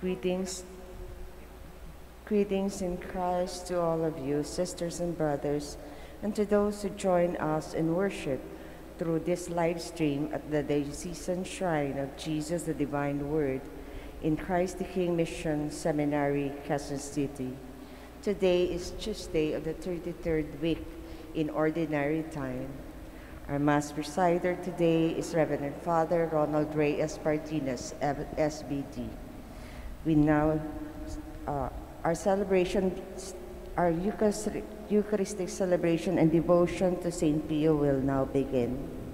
Greetings, greetings in Christ to all of you, sisters and brothers, and to those who join us in worship through this live stream at the Diocesan Shrine of Jesus the Divine Word in Christ the King Mission Seminary, Quezon City. Today is Tuesday of the 33rd week in Ordinary Time. Our Mass presider today is Reverend Father Ronald Ray Espartinas, SVD. We now, uh, our celebration, our Eucharistic, celebration and devotion to St. Pio will now begin.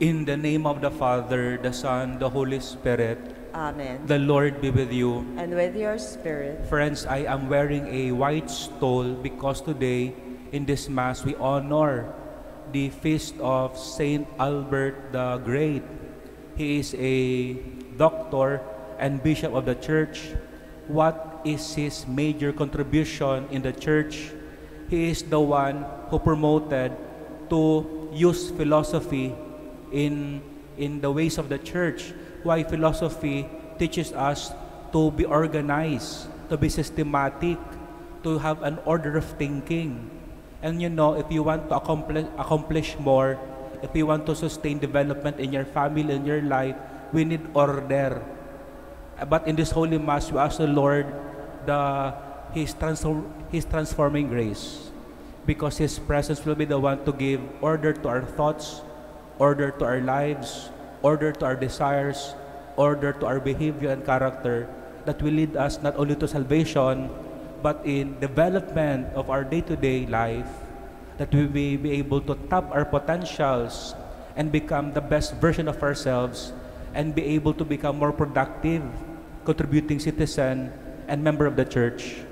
In the name of the Father, the Son, the Holy Spirit, Amen. the Lord be with you. And with your spirit, Friends, I am wearing a white stole because today in this Mass we honor the feast of Saint Albert the Great. He is a doctor and bishop of the church. What is his major contribution in the church? He is the one who promoted to use philosophy in, in the ways of the church. Why philosophy teaches us to be organized, to be systematic, to have an order of thinking. And you know, if you want to accomplish, accomplish more, if you want to sustain development in your family and your life, we need order. But in this Holy Mass, we ask the Lord the His, transform, His transforming grace. Because His presence will be the one to give order to our thoughts, order to our lives, order to our desires, order to our behavior and character that will lead us not only to salvation, but in development of our day-to-day life, that we may be able to tap our potentials and become the best version of ourselves and be able to become more productive, contributing citizen and member of the church.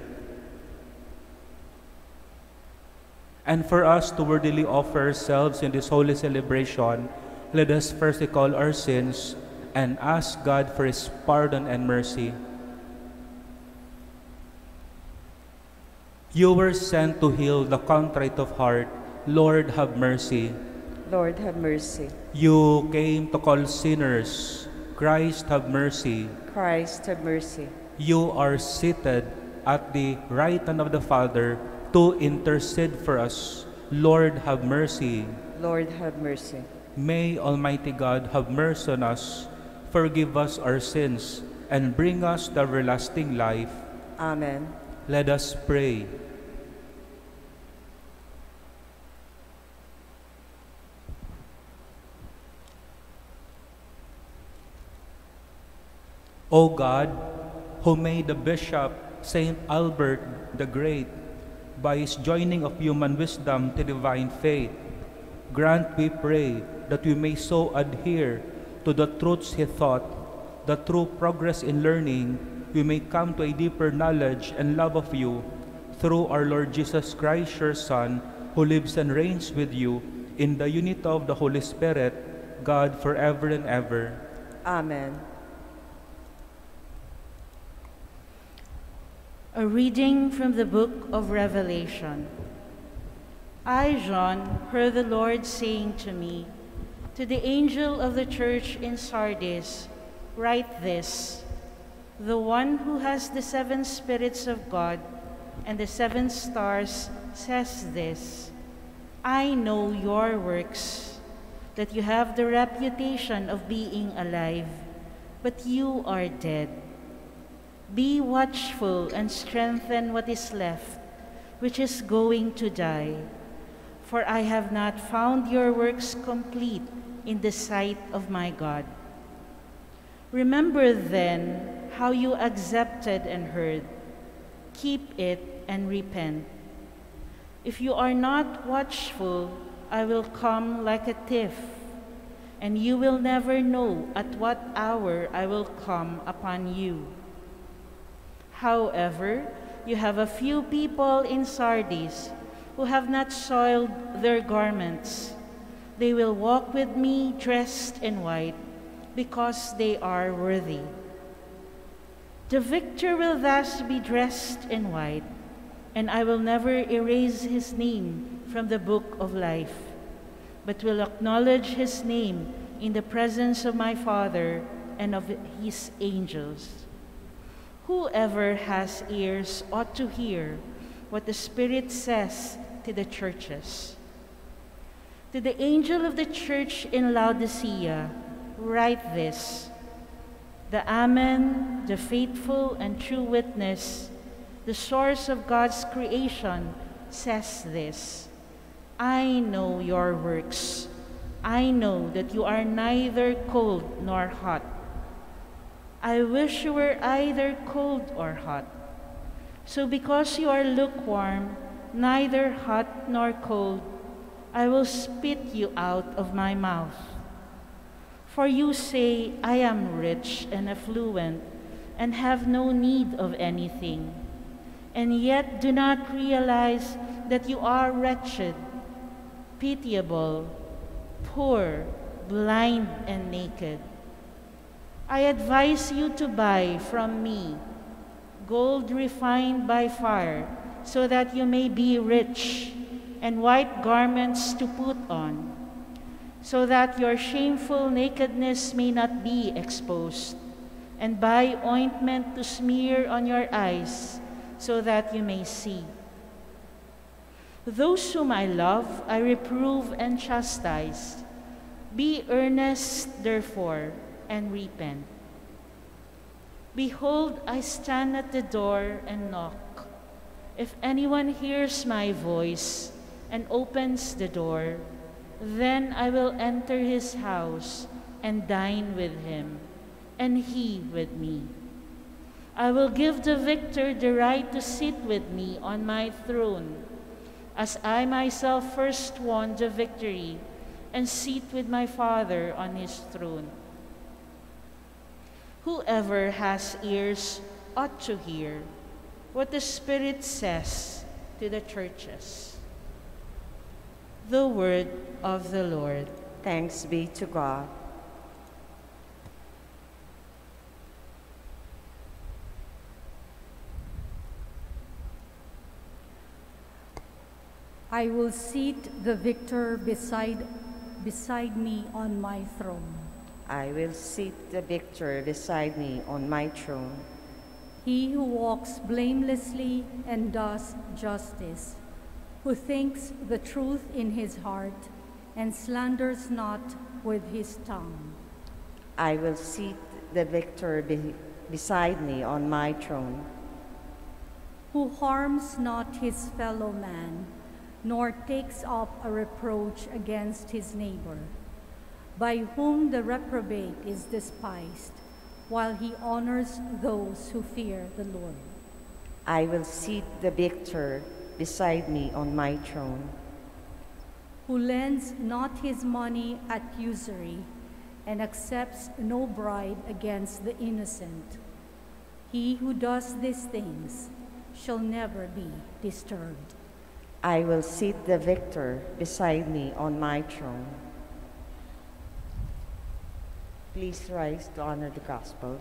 And for us to worthily offer ourselves in this holy celebration, let us first recall our sins and ask God for His pardon and mercy. You were sent to heal the contrite of heart. Lord, have mercy. Lord have mercy. You came to call sinners. Christ, have mercy. Christ have mercy. You are seated at the right hand of the Father to intercede for us. Lord, have mercy. Lord have mercy. May Almighty God have mercy on us, forgive us our sins, and bring us to everlasting life. Amen. Let us pray. O God, who made the bishop Saint Albert the Great by his joining of human wisdom to divine faith, grant, we pray, that we may so adhere to the truths he taught, that through progress in learning, we may come to a deeper knowledge and love of you, through our Lord Jesus Christ, your Son, who lives and reigns with you in the unity of the Holy Spirit, God forever and ever. Amen. A reading from the book of Revelation. I, John, heard the Lord saying to me, To the angel of the church in Sardis, write this The one who has the seven spirits of God and the seven stars says this I know your works, that you have the reputation of being alive, but you are dead. Be watchful and strengthen what is left, which is going to die. For I have not found your works complete in the sight of my God. Remember then how you accepted and heard. Keep it and repent. If you are not watchful, I will come like a thief, and you will never know at what hour I will come upon you. However, you have a few people in Sardis who have not soiled their garments. They will walk with me dressed in white because they are worthy. The victor will thus be dressed in white, and I will never erase his name from the book of life, but will acknowledge his name in the presence of my Father and of his angels. Whoever has ears ought to hear what the Spirit says to the churches. To the angel of the church in Laodicea, write this The Amen, the faithful and true witness, the source of God's creation, says this I know your works. I know that you are neither cold nor hot. I wish you were either cold or hot. So because you are lukewarm, neither hot nor cold, I will spit you out of my mouth. For you say, I am rich and affluent and have no need of anything, and yet do not realize that you are wretched, pitiable, poor, blind, and naked. I advise you to buy from me gold refined by fire, so that you may be rich, and white garments to put on, so that your shameful nakedness may not be exposed, and buy ointment to smear on your eyes, so that you may see. Those whom I love, I reprove and chastise. Be earnest, therefore and repent. Behold, I stand at the door and knock. If anyone hears my voice and opens the door, then I will enter his house and dine with him, and he with me. I will give the victor the right to sit with me on my throne, as I myself first won the victory and sit with my Father on his throne. Whoever has ears ought to hear what the Spirit says to the churches. The word of the Lord. Thanks be to God. I will seat the victor beside, beside me on my throne. I will seat the victor beside me on my throne. He who walks blamelessly and does justice, who thinks the truth in his heart and slanders not with his tongue. I will seat the victor be- beside me on my throne. Who harms not his fellow man, nor takes up a reproach against his neighbor, by whom the reprobate is despised, while he honors those who fear the Lord. I will seat the victor beside me on my throne. Who lends not his money at usury, and accepts no bribe against the innocent. He who does these things shall never be disturbed. I will seat the victor beside me on my throne. Please rise to honor the gospel.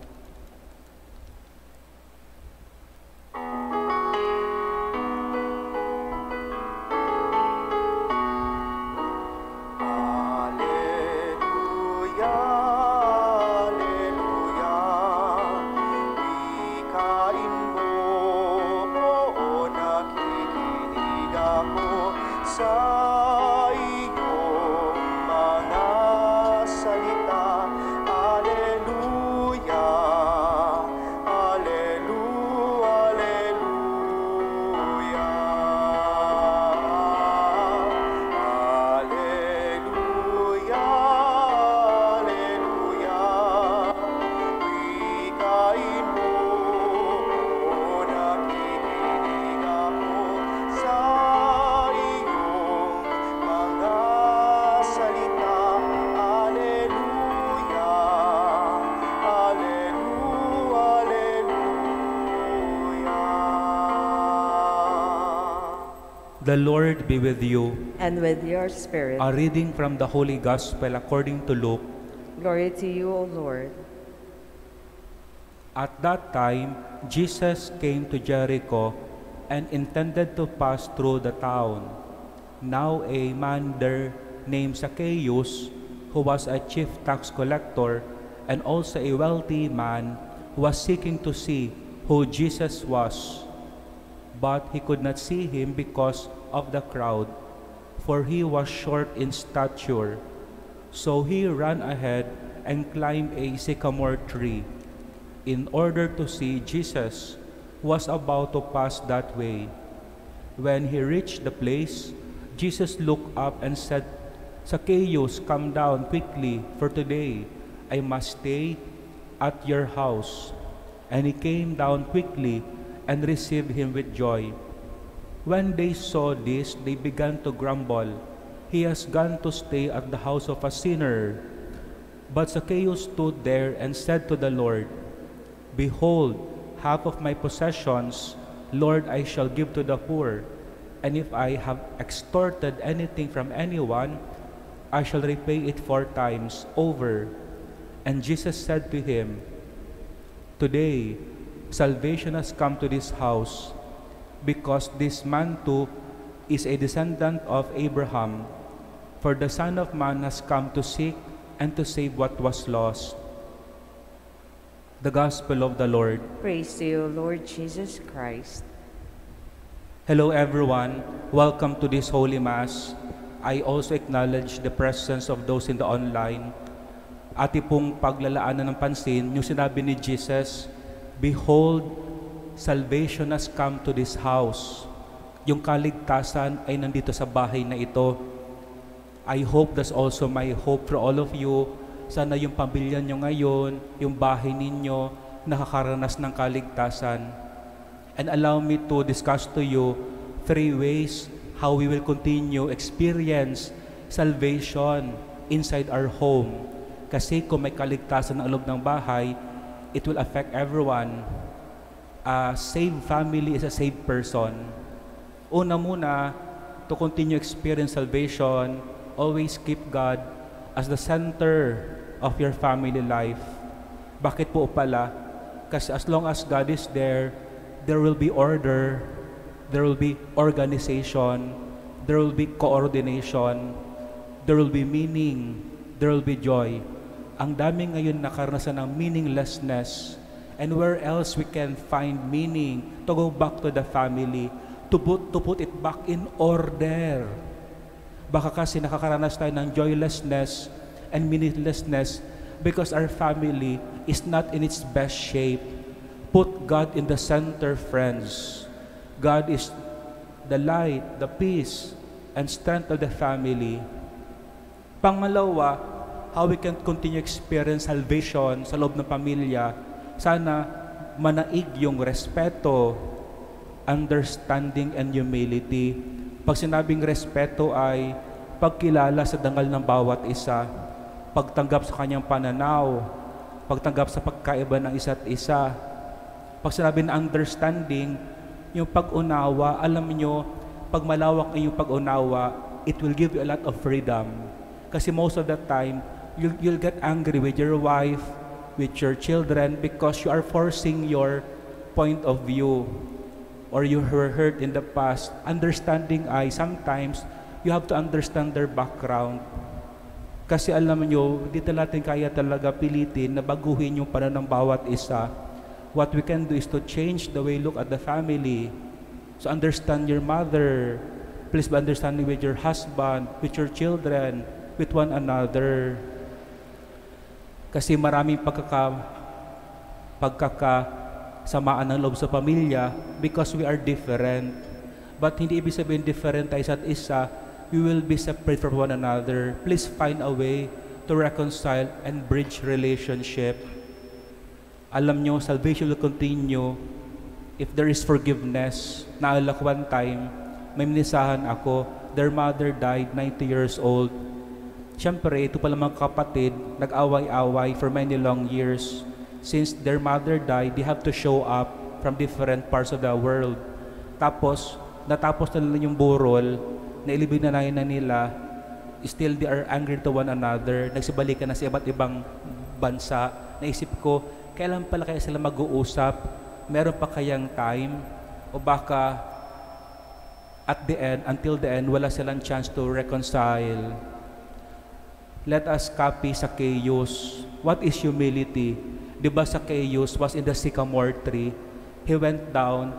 The Lord be with you. And with your spirit, A reading from the Holy Gospel according to Luke. glory to you, O Lord. At that time, Jesus came to Jericho and intended to pass through the town. Now a man there named Zacchaeus, who was a chief tax collector and also a wealthy man, was seeking to see who Jesus was. But he could not see him because of the crowd, for he was short in stature. So he ran ahead and climbed a sycamore tree in order to see Jesus who was about to pass that way. When he reached the place, Jesus looked up and said, Zacchaeus, come down quickly, for today I must stay at your house. And he came down quickly and received him with joy. When they saw this, they began to grumble. He has gone to stay at the house of a sinner. But Zacchaeus stood there and said to the Lord, Behold, half of my possessions, Lord, I shall give to the poor. And if I have extorted anything from anyone, I shall repay it four times over. And Jesus said to him, Today, salvation has come to this house, because this man too is a descendant of Abraham. For the Son of Man has come to seek and to save what was lost. The Gospel of the Lord. Praise to you, Lord Jesus Christ. Hello everyone, welcome to this Holy Mass. I also acknowledge the presence of those in the online. Ati pong paglalaanan ng pansin, yung sinabi ni Jesus, Behold, salvation has come to this house. Yung kaligtasan ay nandito sa bahay na ito. I hope that's also my hope for all of you. Sana yung pamilya nyo ngayon, yung bahay ninyo, nakakaranas ng kaligtasan. And allow me to discuss to you three ways how we will continue experience salvation inside our home. Kasi kung may kaligtasan ng loob ng bahay, it will affect everyone. A saved family is a saved person. Una muna, to continue experience salvation, always keep God as the center of your family life. Bakit po pala? Kasi as long as God is there, there will be order, there will be organization, there will be coordination, there will be meaning, there will be joy. Ang dami ngayon nakaranasan ng meaninglessness and where else we can find meaning to go back to the family, to put, to put it back in order. Baka kasi nakakaranas tayo ng joylessness and meaninglessness because our family is not in its best shape. Put God in the center, friends. God is the light, the peace, and strength of the family. Pangalawa, how we can continue experience salvation sa loob ng pamilya, sana manaig yung respeto, understanding, and humility. Pag sinabing respeto ay pagkilala sa dangal ng bawat isa, pagtanggap sa kanyang pananaw, pagtanggap sa pagkaiba ng isa't isa. Pag sinabi na understanding, yung pag-unawa, alam nyo, pag malawak yung pag-unawa, it will give you a lot of freedom. Kasi most of the time, you'll, you'll get angry with your wife, with your children, because you are forcing your point of view or you were hurt in the past. Understanding ay sometimes you have to understand their background. Kasi alam nyo, hindi natin kaya talaga pilitin na baguhin yung pananaw ng bawat isa. What we can do is to change the way you look at the family. So understand your mother, Please be understanding with your husband, with your children, with one another. Kasi maraming pagkaka pagkakasamaan ng loob sa pamilya because we are different. But hindi ibig sabihin different tayo sa isa, we will be separate from one another. Please find a way to reconcile and bridge relationship. Alam nyo, salvation will continue if there is forgiveness. Naalala ko one time, may minisahan ako, their mother died 90 years old. Siyempre, ito pala mga kapatid, nag-away-away for many long years. Since their mother died, they have to show up from different parts of the world. Tapos, natapos na nila yung burol, nailibig na na nila, still they are angry to one another, nagsibalikan na sa iba't ibang bansa. Naisip ko, kailan pala kaya sila mag-uusap? Meron pa kayang time? O baka at the end, until the end, wala silang chance to reconcile. Let us copy Zacchaeus. What is humility? Di ba Zacchaeus was in the sycamore tree? He went down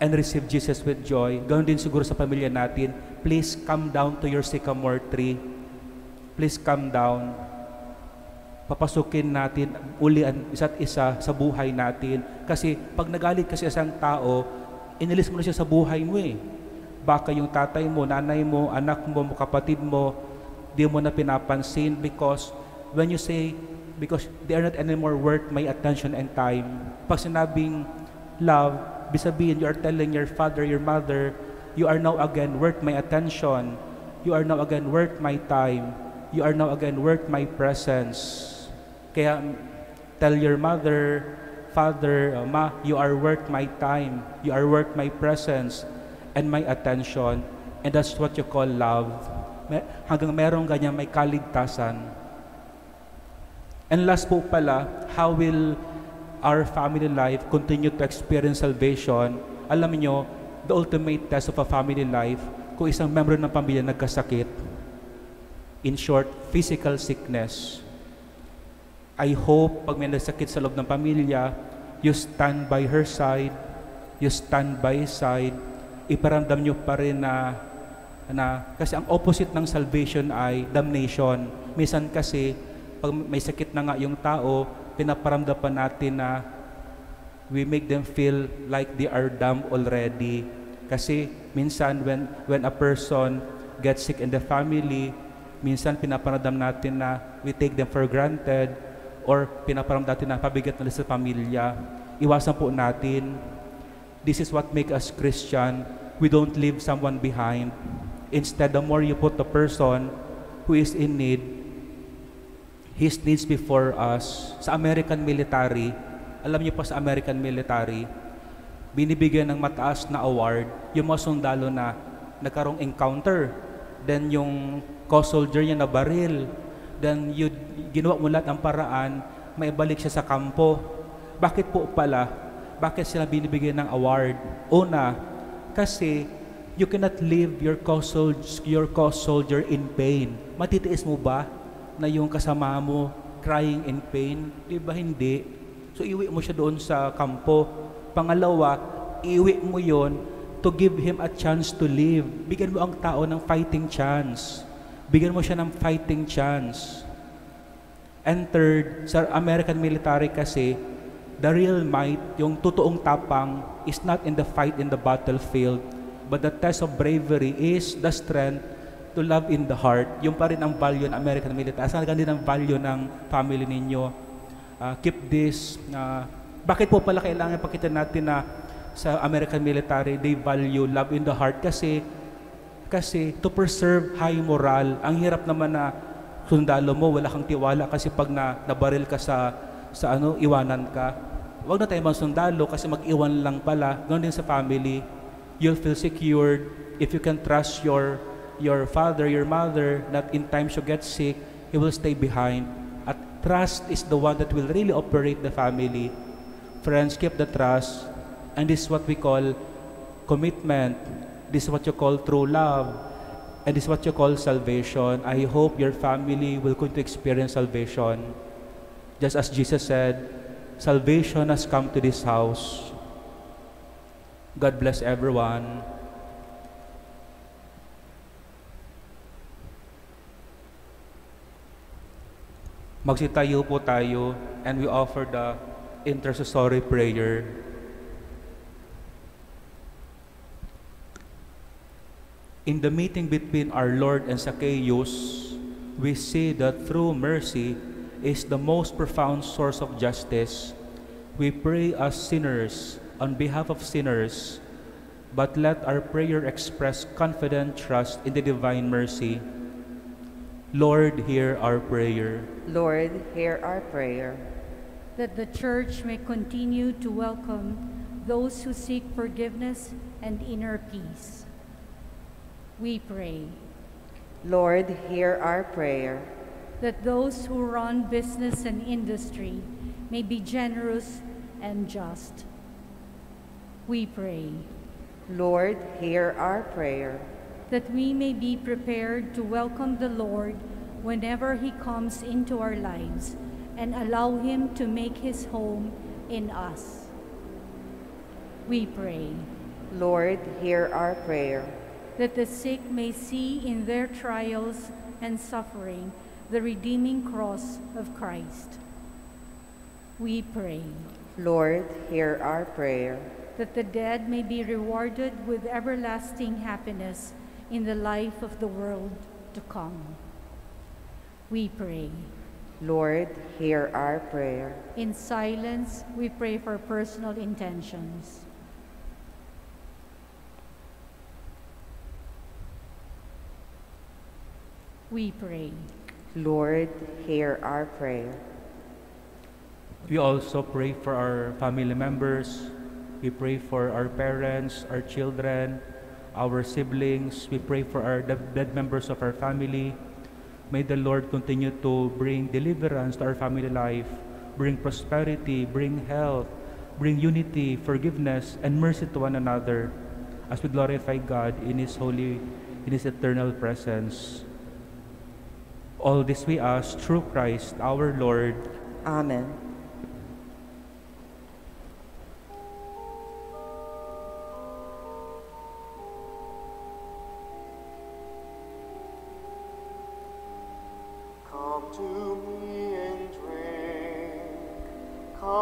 and received Jesus with joy. Ganoon din siguro sa pamilya natin. Please come down to your sycamore tree. Please come down. Papasukin natin uli ang isa't isa sa buhay natin. Kasi pag nagalit kasi isang tao, inilis mo na siya sa buhay mo eh. Baka yung tatay mo, nanay mo, anak mo, kapatid mo, di mo na pinapansin because when you say, because they are not anymore worth my attention and time. Pag sinabing love, bisabihin, you are telling your father, your mother, you are now again worth my attention. You are now again worth my time. You are now again worth my presence. Kaya tell your mother, father, ma, you are worth my time. You are worth my presence and my attention. And that's what you call love. Hanggang merong ganyan may kaligtasan. And last po pala, how will our family life continue to experience salvation? Alam niyo, the ultimate test of a family life, kung isang member ng pamilya nagkasakit, in short, physical sickness, I hope pag may nasakit sa loob ng pamilya, you stand by her side, you stand by his side, iparamdam nyo pa rin na, na kasi ang opposite ng salvation ay damnation. Minsan kasi, pag may sakit na nga yung tao, pinaparamdam pa natin na we make them feel like they are damned already. Kasi minsan when, when a person gets sick in the family, minsan pinaparamdam natin na we take them for granted or pinaparamdam natin na pabigat na sa pamilya. Iwasan po natin. This is what make us Christian. We don't leave someone behind. Instead, the more you put the person who is in need, his needs before us. Sa American military, alam niyo pa sa American military, binibigyan ng mataas na award yung mga sundalo na nagkarong encounter. Then yung co-soldier niya na baril. Then you, ginawa mo lahat ng paraan, may balik siya sa kampo. Bakit po pala? Bakit sila binibigyan ng award? Una, kasi you cannot leave your co-soldier, your co-soldier in pain. Matitiis mo ba na yung kasama mo crying in pain? Di ba hindi? So iwi mo siya doon sa kampo. Pangalawa, iwi mo yon to give him a chance to live. Bigyan mo ang tao ng fighting chance. Bigyan mo siya ng fighting chance. And third, sa American military kasi, the real might, yung totoong tapang, is not in the fight in the battlefield, but the test of bravery is the strength to love in the heart. Yung pa rin ang value ng American military. Saan din ang value ng family ninyo? Uh, keep this. Uh, bakit po pala kailangan pakita natin na sa American military, they value love in the heart? Kasi kasi to preserve high moral, ang hirap naman na sundalo mo, wala kang tiwala kasi pag na, nabaril ka sa, sa ano, iwanan ka. Huwag na tayo mga sundalo kasi mag-iwan lang pala. Ganoon din sa family. You'll feel secured if you can trust your your father, your mother, that in times you get sick, he will stay behind. At trust is the one that will really operate the family. Friends, keep the trust. And this is what we call commitment. This is what you call true love. And this is what you call salvation. I hope your family will going to experience salvation. Just as Jesus said, salvation has come to this house. God bless everyone. Magsitayo po tayo and we offer the intercessory prayer. In the meeting between our Lord and Zacchaeus, we see that through mercy is the most profound source of justice. We pray as sinners on behalf of sinners, but let our prayer express confident trust in the divine mercy. Lord, hear our prayer. Lord, hear our prayer. that the church may continue to welcome those who seek forgiveness and inner peace. We pray Lord, hear our prayer. that those who run business and industry may be generous and just. We pray Lord, hear our prayer. that we may be prepared to welcome the Lord whenever He comes into our lives and allow Him to make His home in us. We pray Lord, hear our prayer. that the sick may see in their trials and suffering the redeeming cross of Christ. We pray Lord, hear our prayer. That the dead may be rewarded with everlasting happiness in the life of the world to come. We pray. Lord, hear our prayer. In silence, we pray for personal intentions. We pray. Lord, hear our prayer. We also pray for our family members. We pray for our parents, our children, our siblings. We pray for our de- dead members of our family. May the Lord continue to bring deliverance to our family life, bring prosperity, bring health, bring unity, forgiveness, and mercy to one another as we glorify God in His holy, in His eternal presence. All this we ask through Christ our Lord. Amen.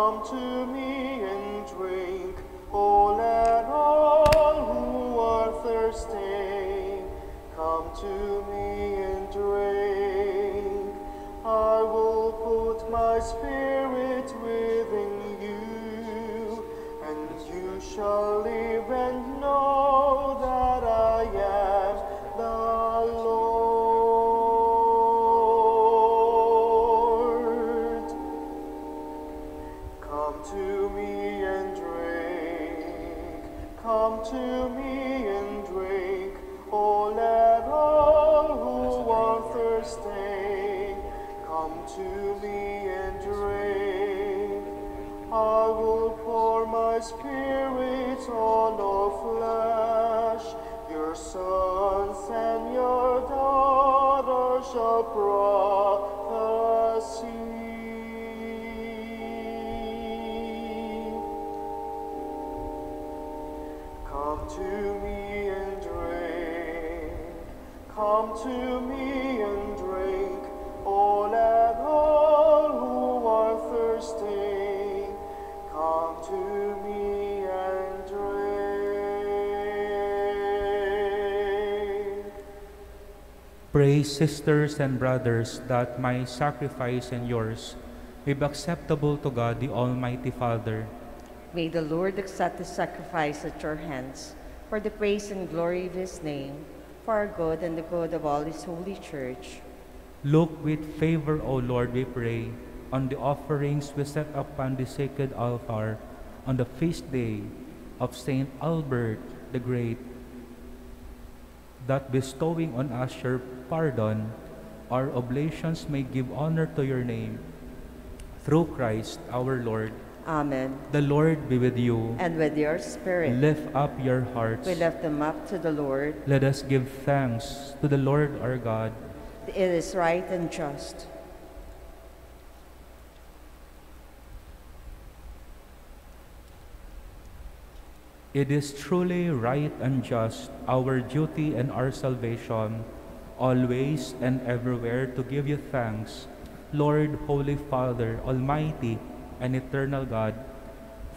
Come to me and drink. Oh, let all who are thirsty come to me and drink. I will put my spirit within you, and you shall live and flesh. Your sons and your daughters shall prophesy. Come to me and drink. Come to me Pray, sisters and brothers, that my sacrifice and yours may be acceptable to God, the Almighty Father. May the Lord accept the sacrifice at your hands for the praise and glory of his name, for our good and the good of all his holy church. Look with favor, O Lord, we pray, on the offerings we set upon the sacred altar on the feast day of Saint Albert the Great, that bestowing on us your pardon, our oblations may give honor to your name. Through Christ our Lord. Amen. The Lord be with you. And with your spirit, Lift up your hearts. we lift them up to the Lord. Let us give thanks to the Lord our God. It is right and just. It is truly right and just, our duty and our salvation, always and everywhere to give you thanks, Lord, Holy Father, Almighty and Eternal God,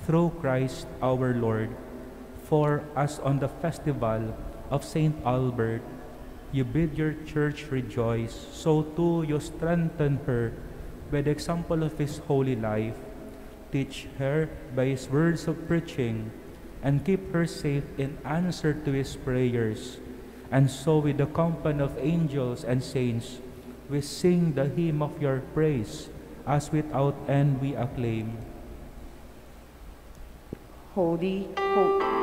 through Christ our Lord, for as on the festival of Saint Albert, you bid your church rejoice, so too you strengthen her by the example of his holy life. Teach her by his words of preaching, and keep her safe in answer to his prayers. And so, with the company of angels and saints, we sing the hymn of your praise, as without end we acclaim. Holy, holy.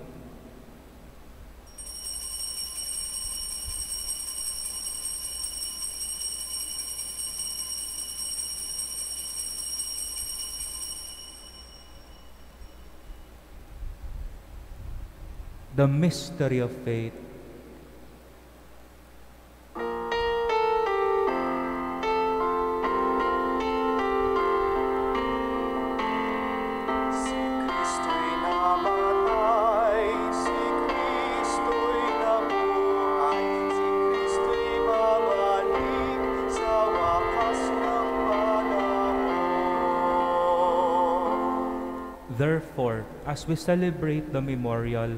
the mystery of faith. Therefore, as we celebrate the memorial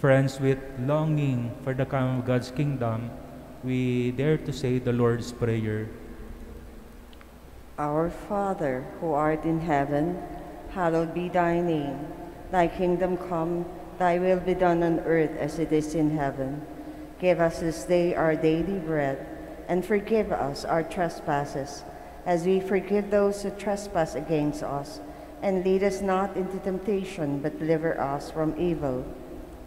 Friends, with longing for the coming of God's kingdom, we dare to say the Lord's Prayer. Our Father, who art in heaven, hallowed be thy name. Thy kingdom come, thy will be done on earth as it is in heaven. Give us this day our daily bread, and forgive us our trespasses, as we forgive those who trespass against us. And lead us not into temptation, but deliver us from evil.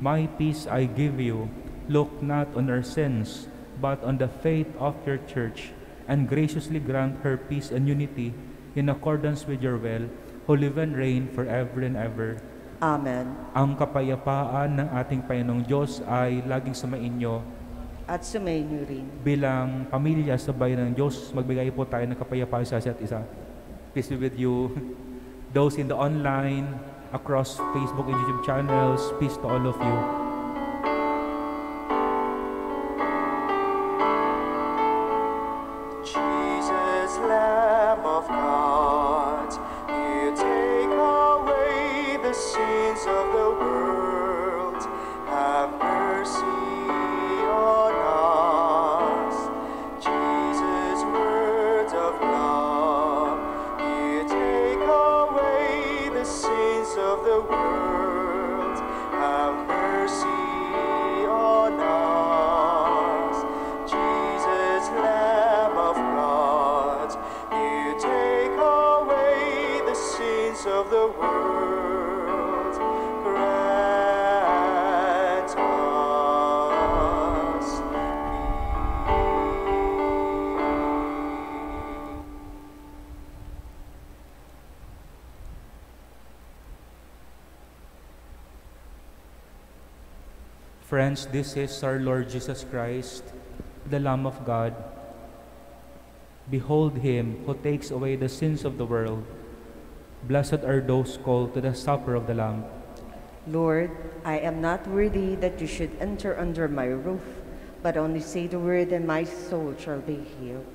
my peace I give you. Look not on our sins, but on the faith of your church, and graciously grant her peace and unity in accordance with your will, who live and reign forever and ever. Amen. Ang kapayapaan ng ating Panginoong Diyos ay laging sumainyo. At sumainyo rin. Bilang pamilya sa bayan ng Diyos, magbigay po tayo ng kapayapaan sa isa't isa. Peace be with you. Those in the online, across Facebook and YouTube channels, peace to all of you. Friends, this is our Lord Jesus Christ, the Lamb of God. Behold him who takes away the sins of the world. Blessed are those called to the supper of the Lamb. Lord, I am not worthy that you should enter under my roof, but only say the word, and my soul shall be healed.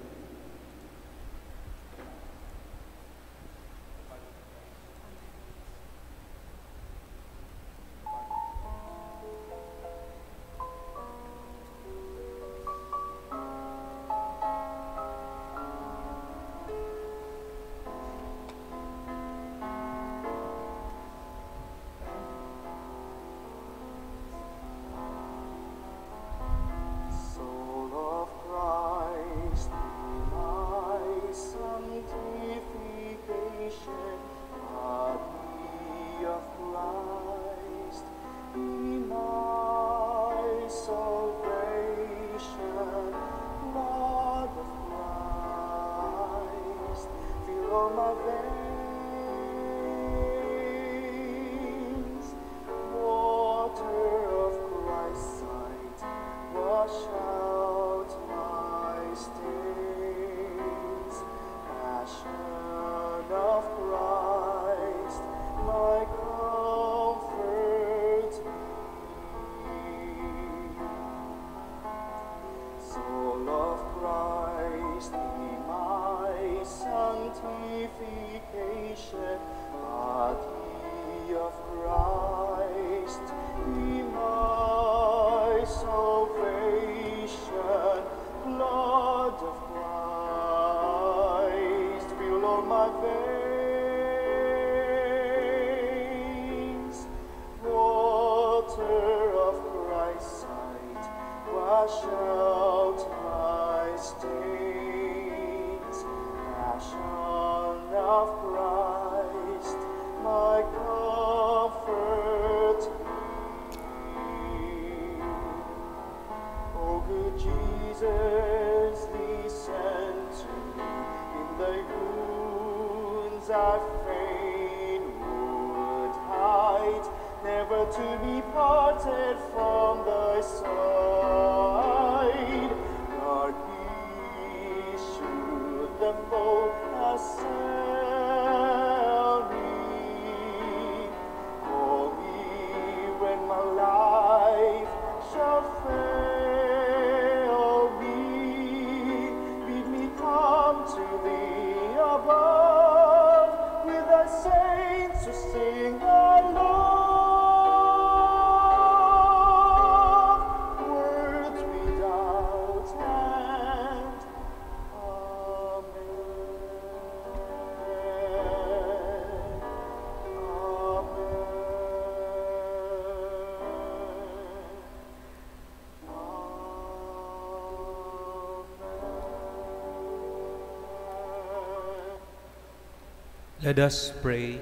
Let us pray.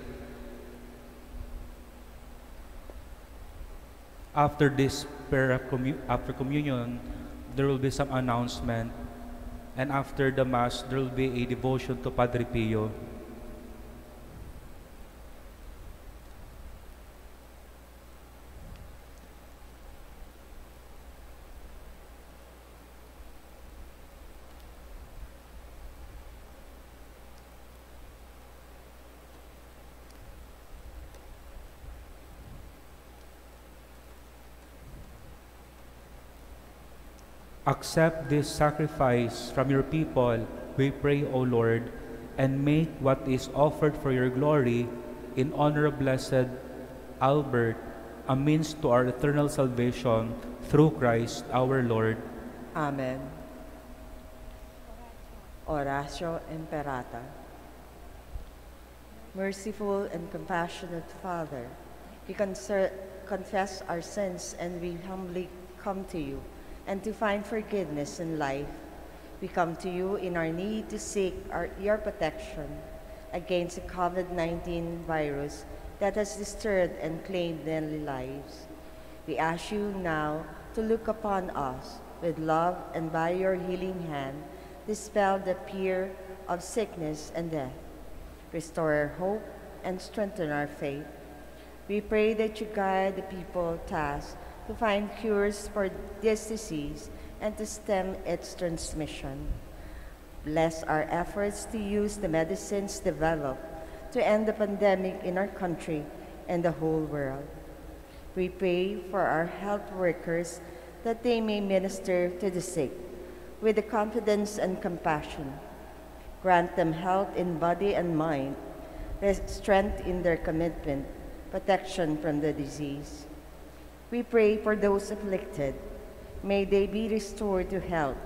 After this prayer commu- after communion, there will be some announcement. And after the Mass, there will be a devotion to Padre Pio. Accept this sacrifice from your people, we pray, O Lord, and make what is offered for your glory in honor of blessed Albert a means to our eternal salvation through Christ our Lord. Amen. Oratio Imperata. Merciful and compassionate Father, we confess our sins and we humbly come to you and to find forgiveness in life. We come to you in our need to seek our, your protection against the COVID 19 virus that has disturbed and claimed daily lives. We ask you now to look upon us with love and by your healing hand dispel the fear of sickness and death. Restore our hope and strengthen our faith. We pray that you guide the people tasked to find cures for this disease and to stem its transmission. Bless our efforts to use the medicines developed to end the pandemic in our country and the whole world. We pray for our health workers that they may minister to the sick with the confidence and compassion. Grant them health in body and mind, strength in their commitment, protection from the disease. We pray for those afflicted. May they be restored to health.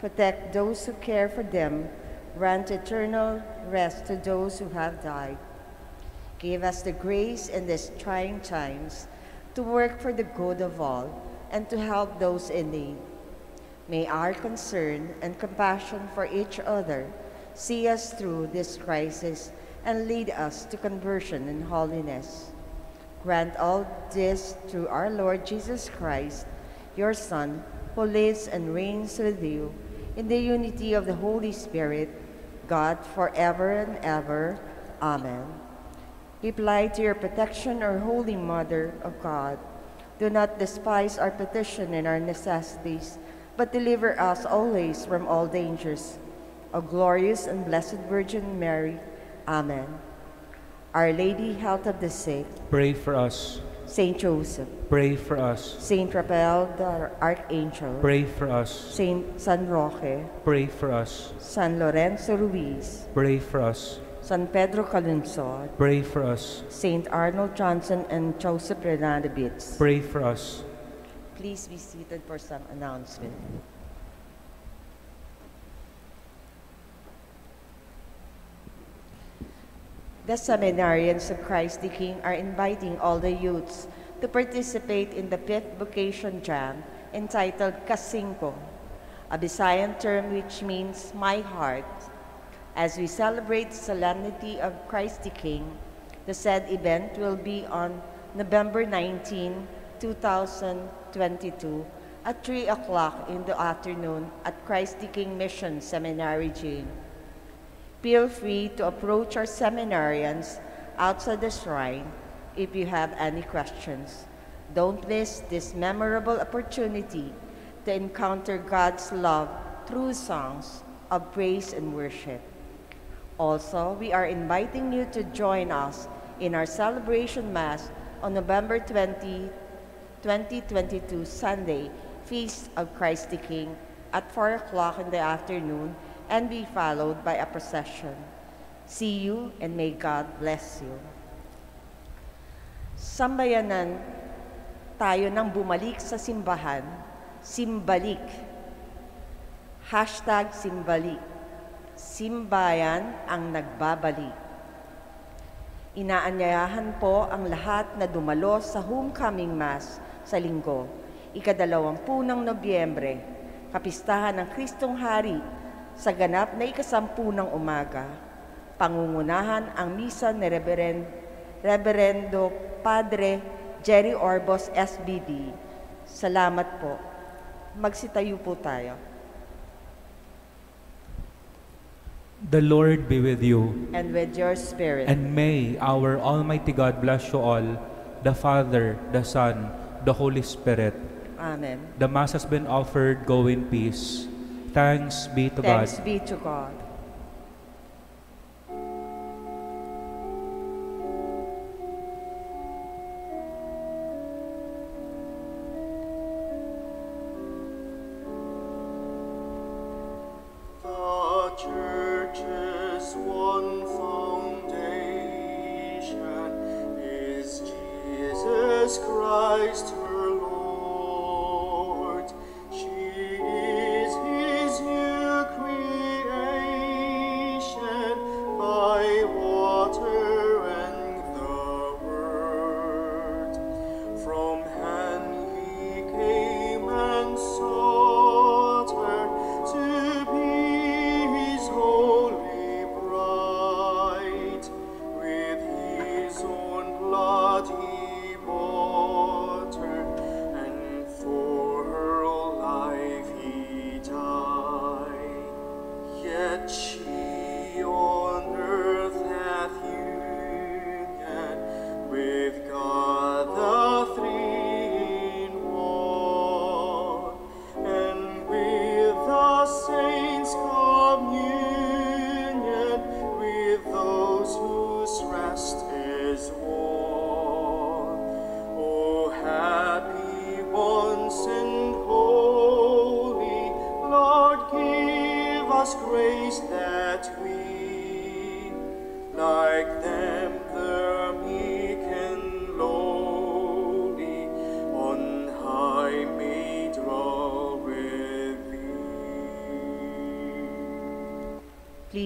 Protect those who care for them. Grant eternal rest to those who have died. Give us the grace in these trying times to work for the good of all and to help those in need. May our concern and compassion for each other see us through this crisis and lead us to conversion and holiness. Grant all this through our Lord Jesus Christ, your Son, who lives and reigns with you in the unity of the Holy Spirit, God, forever and ever. Amen. Reply to your protection, our Holy Mother of God. Do not despise our petition and our necessities, but deliver us always from all dangers. O glorious and blessed Virgin Mary. Amen. Our Lady, health of the sick, Pray for us. Saint Joseph, Pray for us. Saint Raphael the Archangel, Pray for us. Saint San Roque, Pray for us. San Lorenzo Ruiz, Pray for us. San Pedro Calungsod, Pray for us. Saint Arnold Janssen and Joseph Freinademetz. Pray for us. Please be seated for some announcement. The seminarians of Christ the King are inviting all the youths to participate in the fifth vocation jam entitled Kasinko, a Visayan term which means my heart. As we celebrate the solemnity of Christ the King, the said event will be on November 19, 2022 at 3 o'clock in the afternoon at Christ the King Mission Seminary Gym. Feel free to approach our seminarians outside the shrine if you have any questions. Don't miss this memorable opportunity to encounter God's love through songs of praise and worship. Also, we are inviting you to join us in our celebration Mass on November 20, 2022, Sunday, Feast of Christ the King, at 4 o'clock in the afternoon and be followed by a procession. See you and may God bless you. Sambayanan tayo nang bumalik sa simbahan, simbalik. Hashtag simbalik. Simbayan ang nagbabalik. Inaanyayahan po ang lahat na dumalo sa homecoming mass sa linggo, ikadalawampu ng Nobyembre, kapistahan ng Kristong Hari sa ganap na ikasampu ng umaga. Pangungunahan ang misa ni Reverend, Reverendo Padre Jerry Orbos SBD. Salamat po. Magsitayo po tayo. The Lord be with you, And with your spirit. and may our Almighty God bless you all, the Father, the Son, the Holy Spirit. Amen. The Mass has been offered. Go in peace. Thanks be to God. Thanks be to God.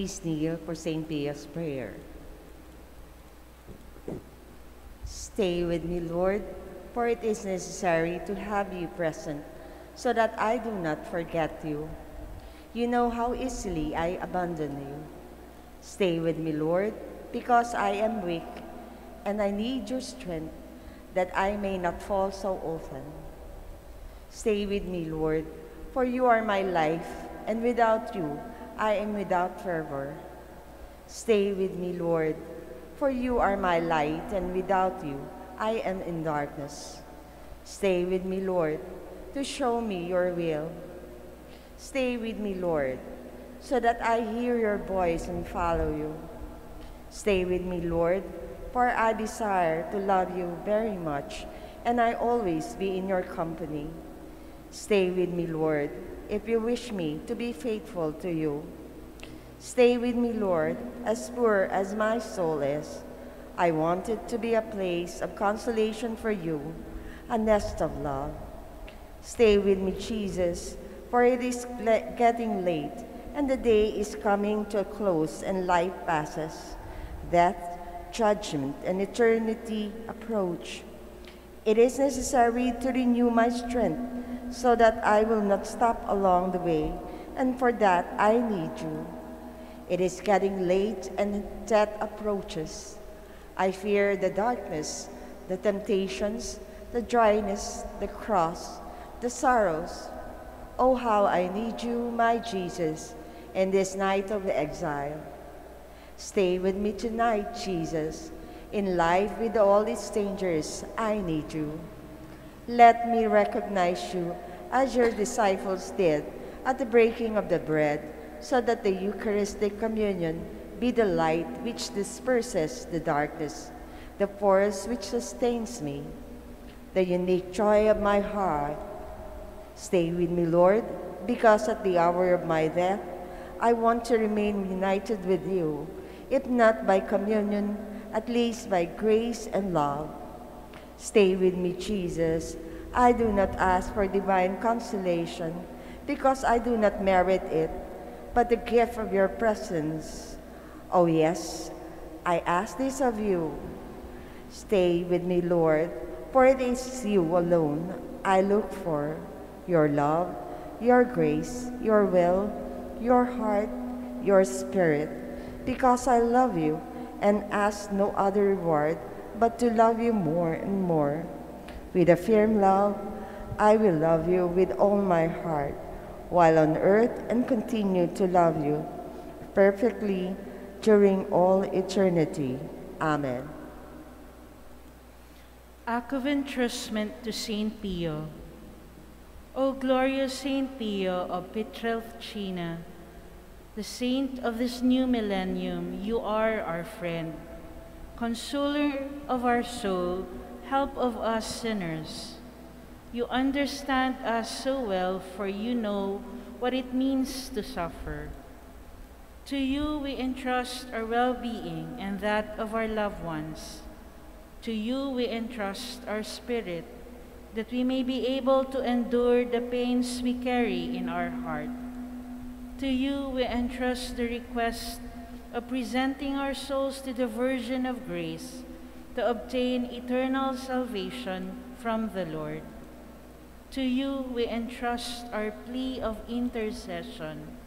Please kneel for St. Pio's prayer. Stay with me, Lord, for it is necessary to have you present so that I do not forget you. You know how easily I abandon you. Stay with me, Lord, because I am weak and I need your strength that I may not fall so often. Stay with me, Lord, for you are my life, and without you I am without fervor. Stay with me, Lord, for you are my light, and without you I am in darkness. Stay with me, Lord, to show me your will. Stay with me, Lord, so that I hear your voice and follow you. Stay with me, Lord, for I desire to love you very much, and I always be in your company. Stay with me, Lord, if you wish me to be faithful to you. Stay with me, Lord, as poor as my soul is. I want it to be a place of consolation for you, a nest of love. Stay with me, Jesus, for it is getting late, and the day is coming to a close, and life passes. Death, judgment, and eternity approach. It is necessary to renew my strength so that I will not stop along the way, and for that I need you. It is getting late and death approaches. I fear the darkness, the temptations, the dryness, the cross, the sorrows. Oh, how I need you, my Jesus, in this night of exile. Stay with me tonight, Jesus. In life with all its dangers, I need you. Let me recognize you as your disciples did at the breaking of the bread, so that the Eucharistic communion be the light which disperses the darkness, the force which sustains me, the unique joy of my heart. Stay with me, Lord, because at the hour of my death, I want to remain united with you, if not by communion, at least by grace and love. Stay with me, Jesus. I do not ask for divine consolation because I do not merit it, but the gift of your presence. Oh, yes, I ask this of you. Stay with me, Lord, for it is you alone I look for your love, your grace, your will, your heart, your spirit, because I love you and ask no other reward but to love you more and more. With a firm love, I will love you with all my heart while on earth and continue to love you perfectly during all eternity. Amen. Act of entrustment to Saint Pio. O glorious Saint Pio of Pietrelcina, the saint of this new millennium, you are our friend, consoler of our soul, help of us sinners. You understand us so well, for you know what it means to suffer. To you we entrust our well being and that of our loved ones. To you we entrust our spirit, that we may be able to endure the pains we carry in our heart. To you we entrust the request of presenting our souls to the Virgin of Grace to obtain eternal salvation from the Lord. To you we entrust our plea of intercession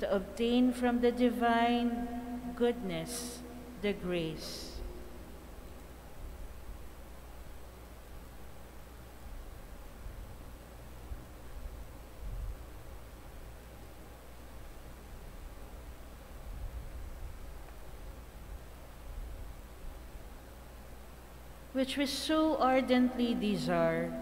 to obtain from the divine goodness the grace. Which we so ardently desire,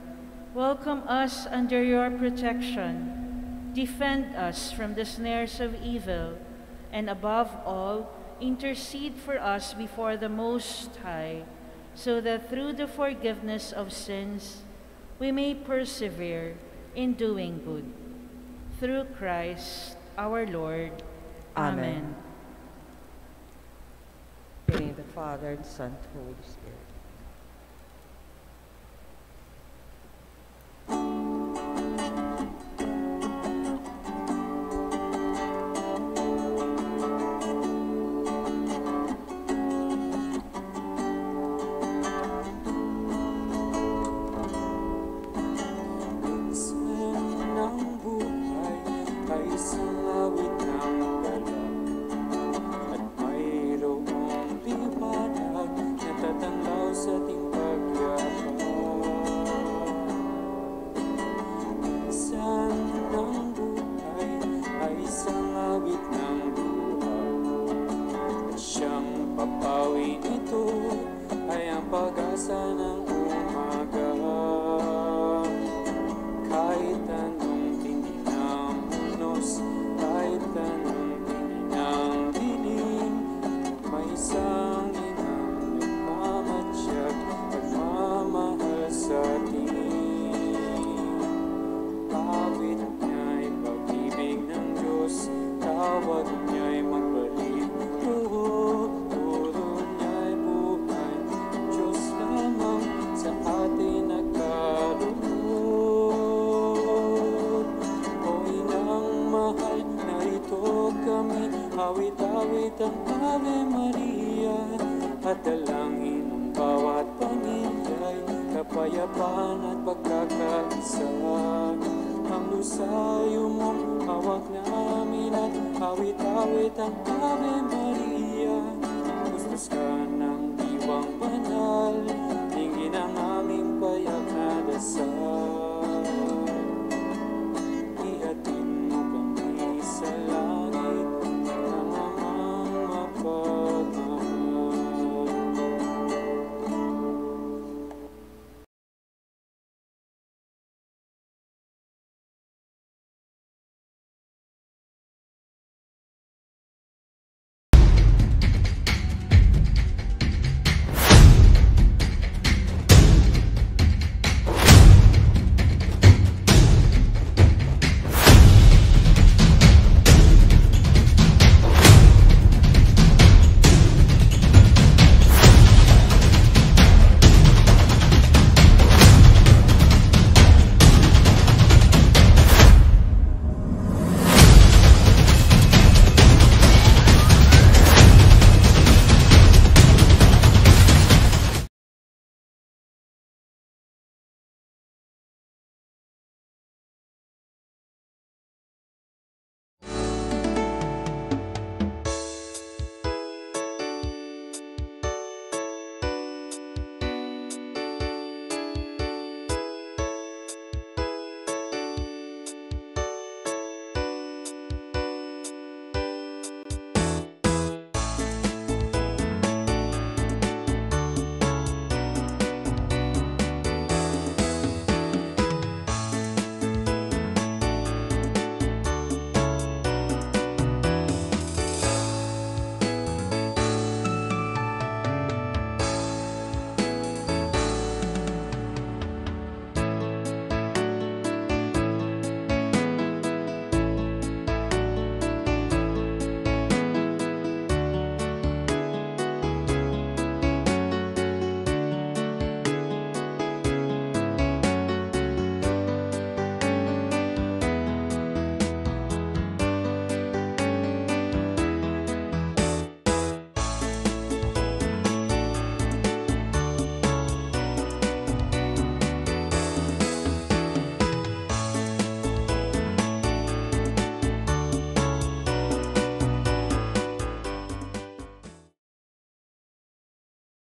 welcome us under your protection. Defend us from the snares of evil, and above all, intercede for us before the Most High, so that through the forgiveness of sins, we may persevere in doing good. Through Christ our Lord. Amen. In the the Father, and Son, and Holy Spirit.